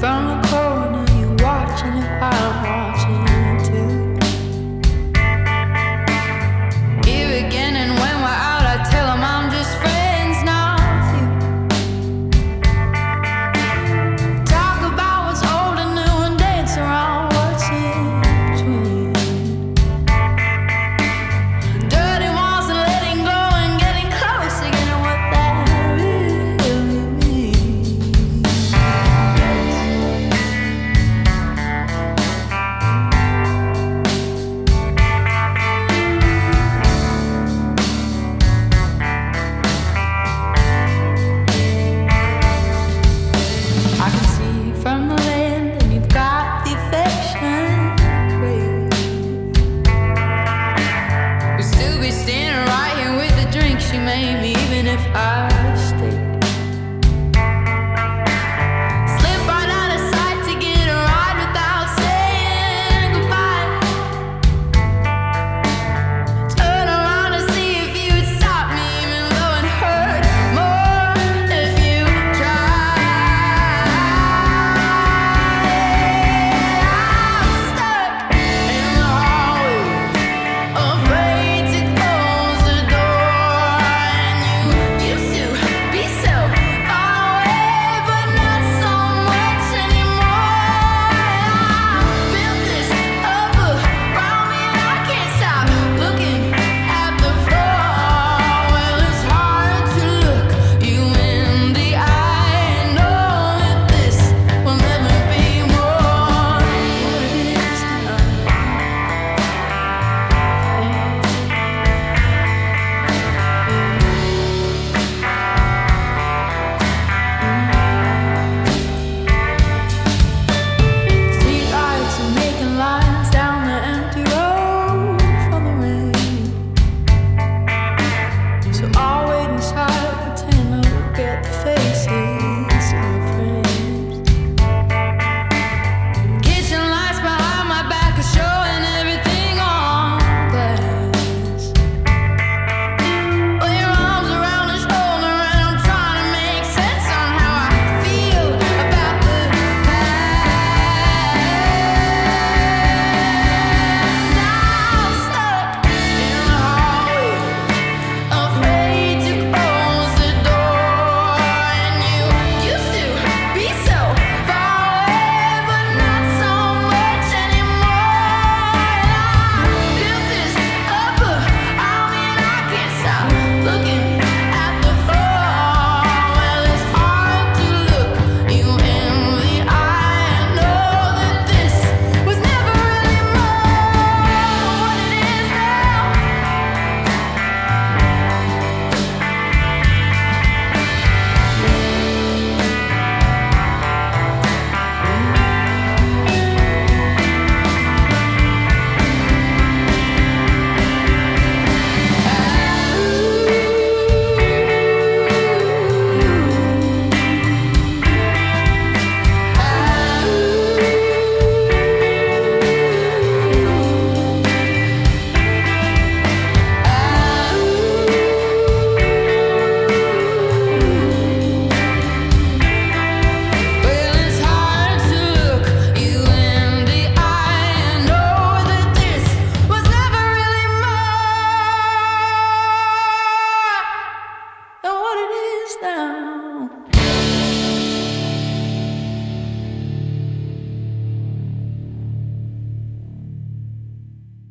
found